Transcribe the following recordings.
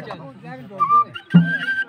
ढोलकी वाले सर ढोलकी वाले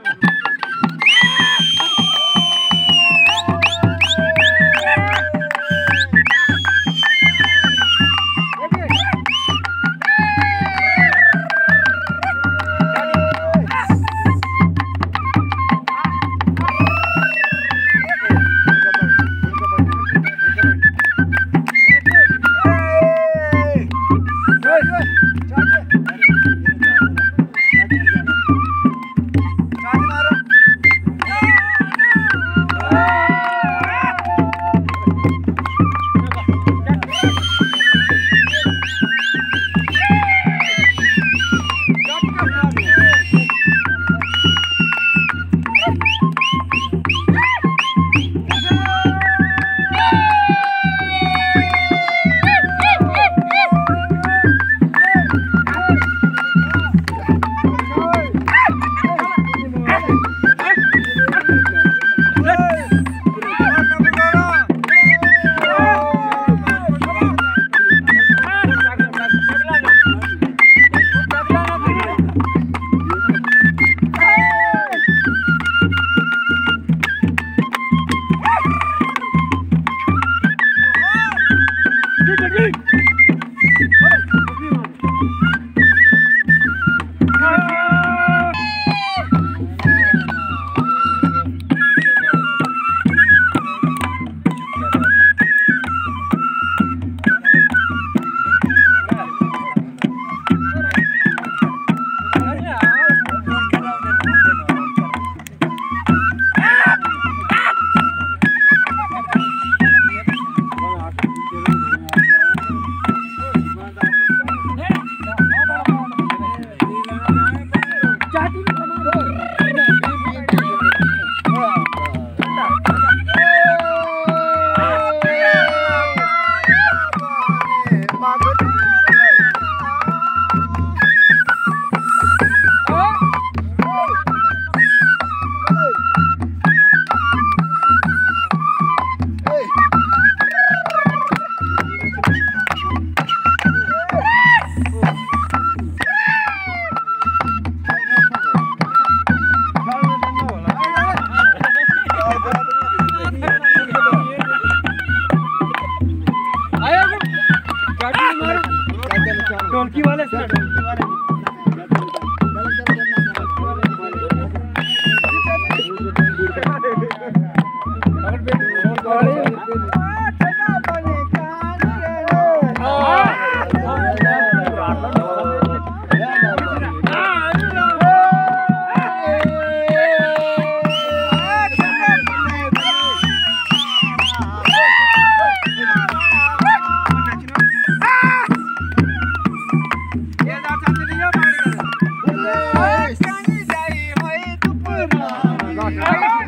come on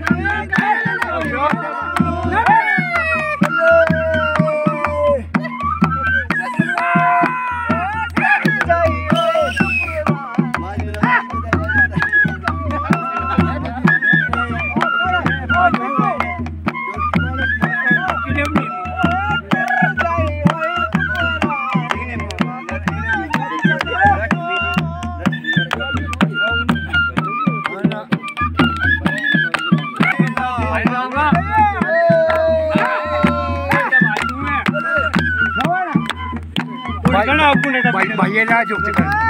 ये ना चुप कर